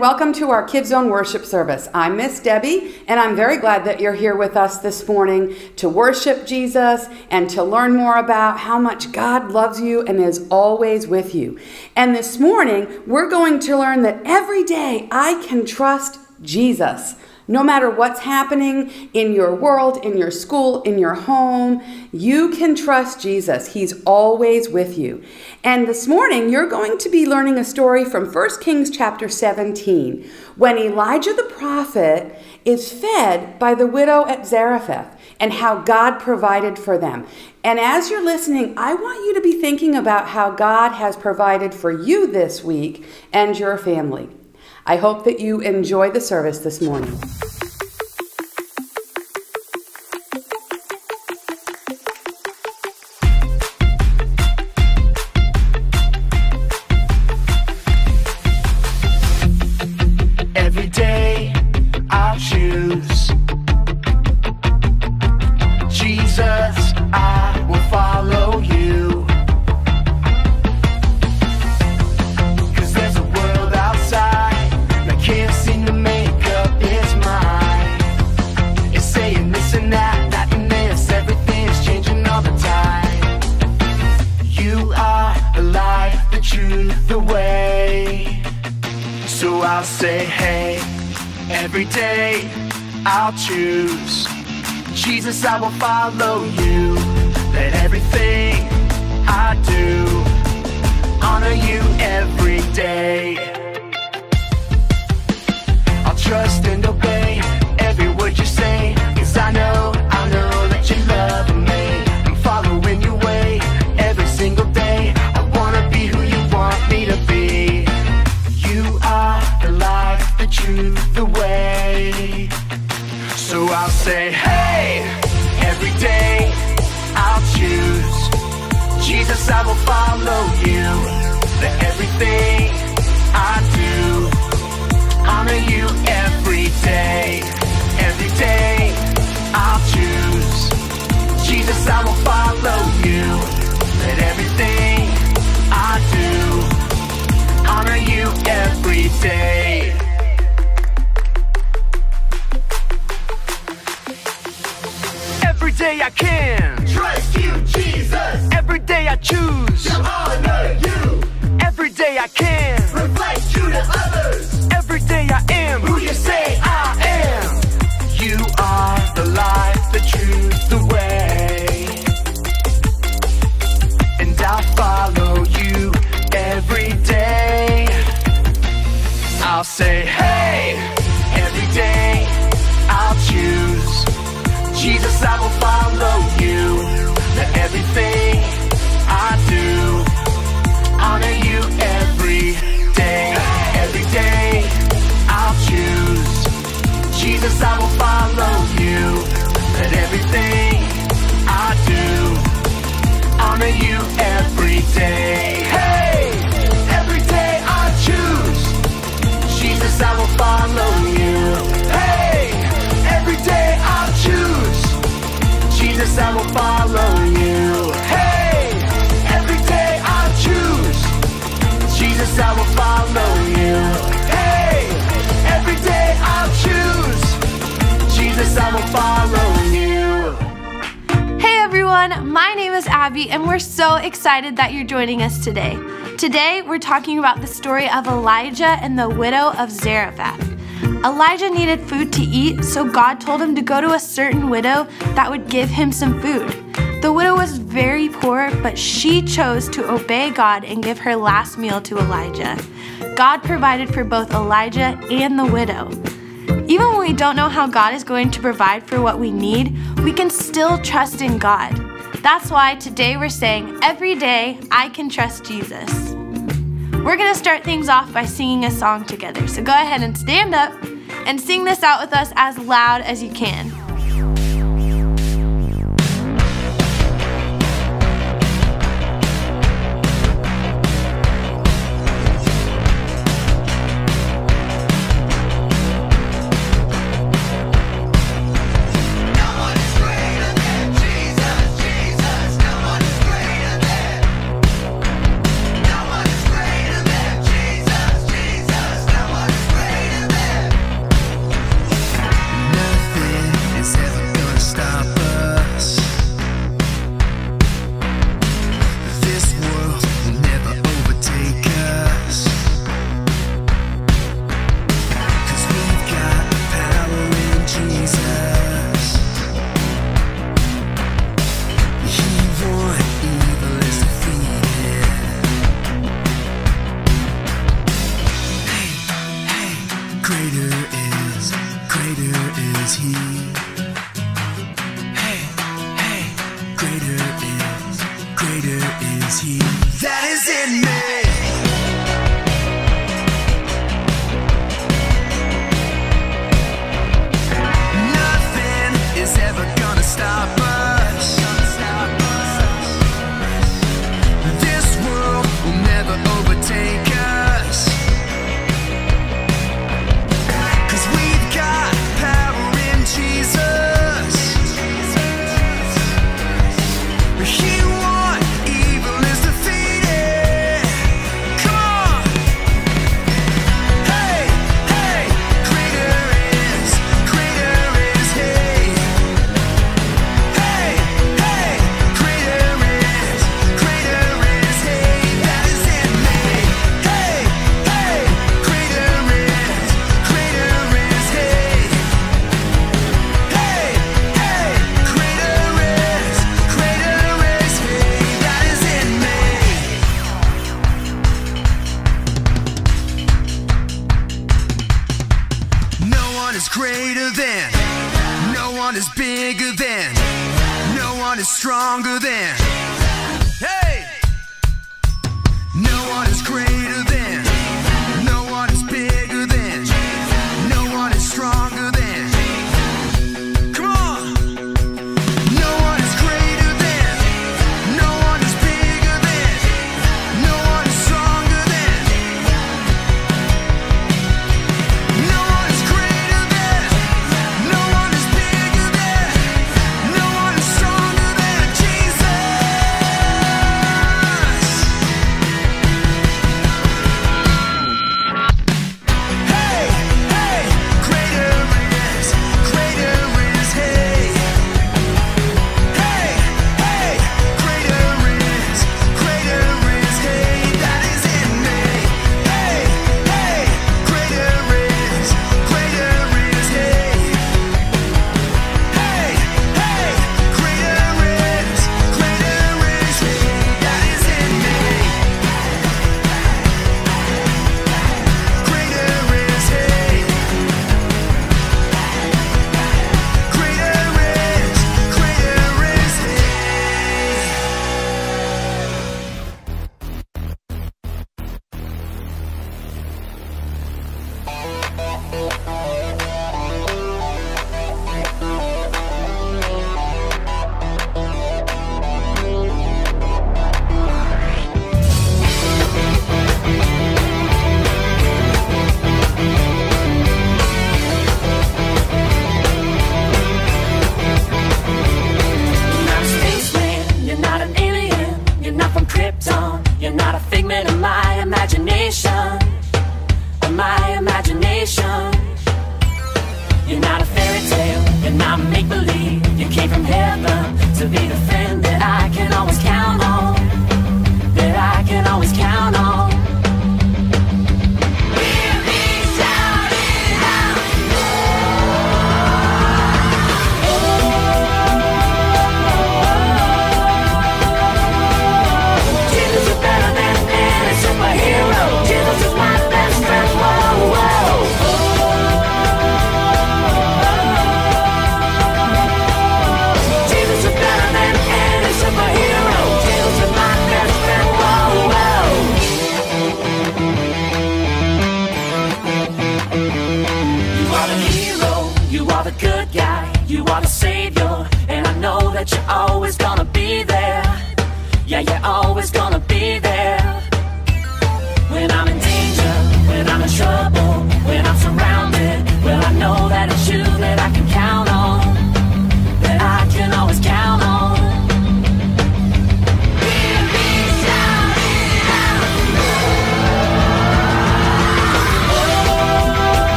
welcome to our Kids Zone worship service. I'm Miss Debbie and I'm very glad that you're here with us this morning to worship Jesus and to learn more about how much God loves you and is always with you. And this morning we're going to learn that every day I can trust Jesus. No matter what's happening in your world, in your school, in your home, you can trust Jesus. He's always with you. And this morning, you're going to be learning a story from 1 Kings chapter 17 when Elijah the prophet is fed by the widow at Zarephath and how God provided for them. And as you're listening, I want you to be thinking about how God has provided for you this week and your family. I hope that you enjoy the service this morning. to the way. So I'll say hey Every day I'll choose. Jesus, I will follow you. Let everything I do Honor you every day. I'll trust and obey Every word you say Cause I know say hey every day I'll choose Jesus I will follow you. That everything I do honor you every day. Every day I'll choose Jesus I will follow you. That everything I do honor you every day. Say I can. Excited that you're joining us today. Today, we're talking about the story of Elijah and the widow of Zarephath. Elijah needed food to eat, so God told him to go to a certain widow that would give him some food. The widow was very poor, but she chose to obey God and give her last meal to Elijah. God provided for both Elijah and the widow. Even when we don't know how God is going to provide for what we need, we can still trust in God. That's why today we're saying, Every day I can trust Jesus. We're going to start things off by singing a song together. So go ahead and stand up and sing this out with us as loud as you can. In me.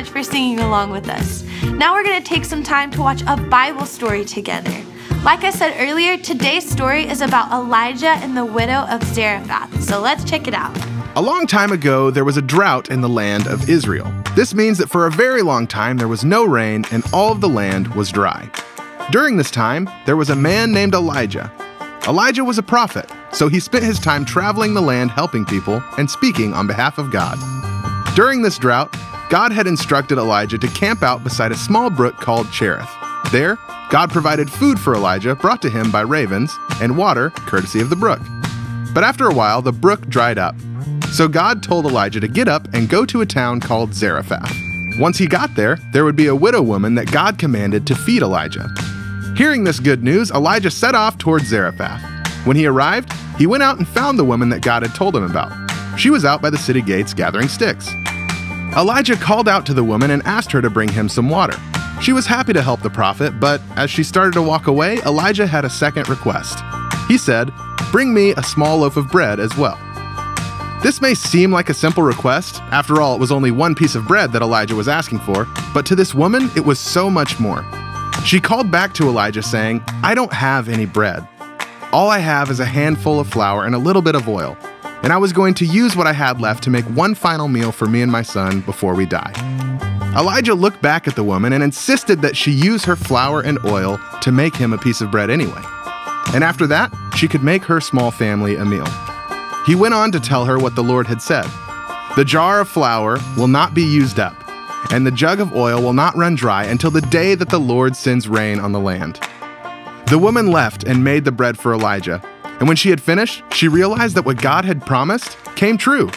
Much for singing along with us. Now we're going to take some time to watch a Bible story together. Like I said earlier, today's story is about Elijah and the widow of Zarephath. So let's check it out. A long time ago, there was a drought in the land of Israel. This means that for a very long time there was no rain and all of the land was dry. During this time, there was a man named Elijah. Elijah was a prophet, so he spent his time traveling the land helping people and speaking on behalf of God. During this drought, God had instructed Elijah to camp out beside a small brook called Cherith. There, God provided food for Elijah brought to him by ravens and water courtesy of the brook. But after a while, the brook dried up so God told Elijah to get up and go to a town called Zarephath. Once he got there, there would be a widow woman that God commanded to feed Elijah. Hearing this good news, Elijah set off towards Zarephath. When he arrived, he went out and found the woman that God had told him about. She was out by the city gates gathering sticks. Elijah called out to the woman and asked her to bring him some water. She was happy to help the prophet, but as she started to walk away, Elijah had a second request. He said, Bring me a small loaf of bread as well. This may seem like a simple request. After all, it was only one piece of bread that Elijah was asking for, but to this woman, it was so much more. She called back to Elijah saying, I don't have any bread. All I have is a handful of flour and a little bit of oil, and I was going to use what I had left to make one final meal for me and my son before we die. Elijah looked back at the woman and insisted that she use her flour and oil to make him a piece of bread anyway. And after that, she could make her small family a meal. He went on to tell her what the Lord had said The jar of flour will not be used up, and the jug of oil will not run dry until the day that the Lord sends rain on the land. The woman left and made the bread for Elijah, and when she had finished, she realized that what God had promised came true.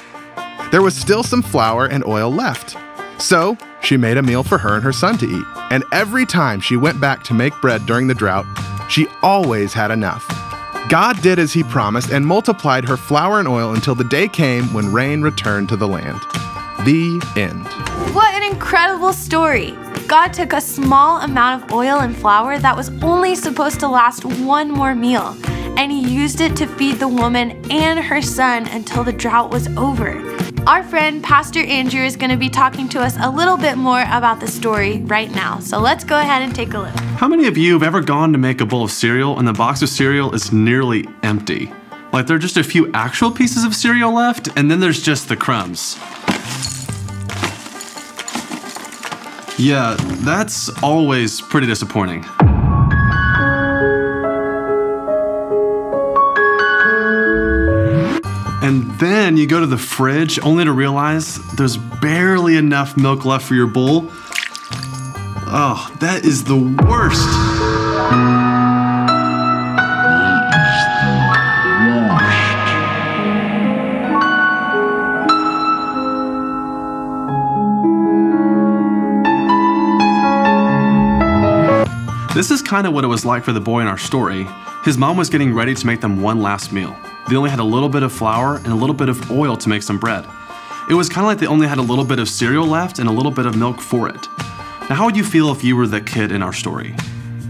There was still some flour and oil left. So, she made a meal for her and her son to eat, and every time she went back to make bread during the drought, she always had enough. God did as he promised and multiplied her flour and oil until the day came when rain returned to the land. The end. What an incredible story! God took a small amount of oil and flour that was only supposed to last one more meal, and He used it to feed the woman and her son until the drought was over. Our friend Pastor Andrew is going to be talking to us a little bit more about the story right now, so let's go ahead and take a look. How many of you have ever gone to make a bowl of cereal and the box of cereal is nearly empty? Like there are just a few actual pieces of cereal left, and then there's just the crumbs. Yeah, that's always pretty disappointing. And then you go to the fridge only to realize there's barely enough milk left for your bowl. Oh, that is the worst. This is kind of what it was like for the boy in our story. His mom was getting ready to make them one last meal. They only had a little bit of flour and a little bit of oil to make some bread. It was kind of like they only had a little bit of cereal left and a little bit of milk for it. Now, how would you feel if you were the kid in our story?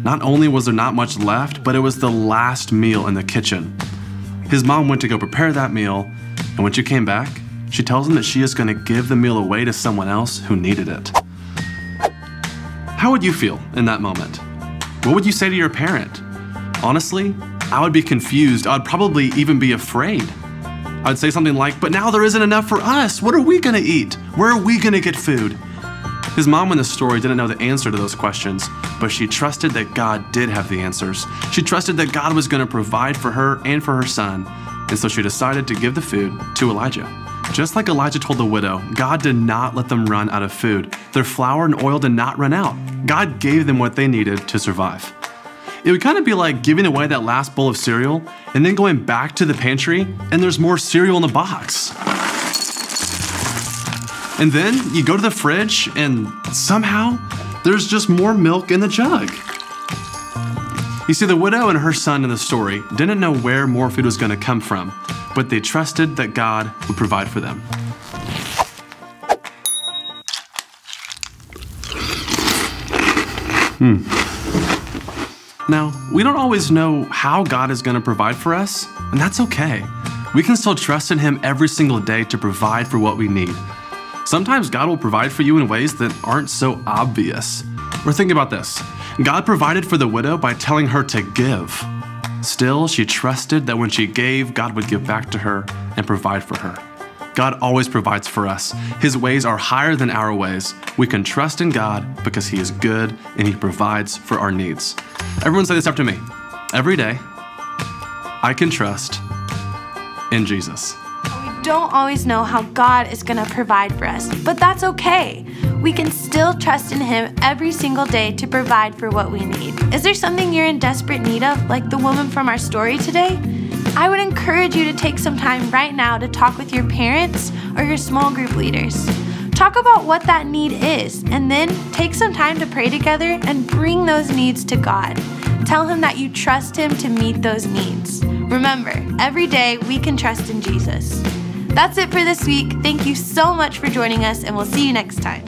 Not only was there not much left, but it was the last meal in the kitchen. His mom went to go prepare that meal, and when she came back, she tells him that she is going to give the meal away to someone else who needed it. How would you feel in that moment? What would you say to your parent? Honestly, I would be confused. I'd probably even be afraid. I'd say something like, But now there isn't enough for us. What are we gonna eat? Where are we gonna get food? His mom in the story didn't know the answer to those questions, but she trusted that God did have the answers. She trusted that God was gonna provide for her and for her son, and so she decided to give the food to Elijah. Just like Elijah told the widow, God did not let them run out of food. Their flour and oil did not run out. God gave them what they needed to survive. It would kind of be like giving away that last bowl of cereal and then going back to the pantry and there's more cereal in the box. And then you go to the fridge and somehow there's just more milk in the jug. You see, the widow and her son in the story didn't know where more food was going to come from, but they trusted that God would provide for them. Hmm. Now, we don't always know how God is going to provide for us, and that's okay. We can still trust in Him every single day to provide for what we need. Sometimes God will provide for you in ways that aren't so obvious. Or think about this God provided for the widow by telling her to give. Still, she trusted that when she gave, God would give back to her and provide for her. God always provides for us. His ways are higher than our ways. We can trust in God because He is good and He provides for our needs. Everyone say this after me. Every day, I can trust in Jesus. We don't always know how God is going to provide for us, but that's okay. We can still trust in Him every single day to provide for what we need. Is there something you're in desperate need of, like the woman from our story today? I would encourage you to take some time right now to talk with your parents or your small group leaders. Talk about what that need is, and then take some time to pray together and bring those needs to God. Tell Him that you trust Him to meet those needs. Remember, every day we can trust in Jesus. That's it for this week. Thank you so much for joining us, and we'll see you next time.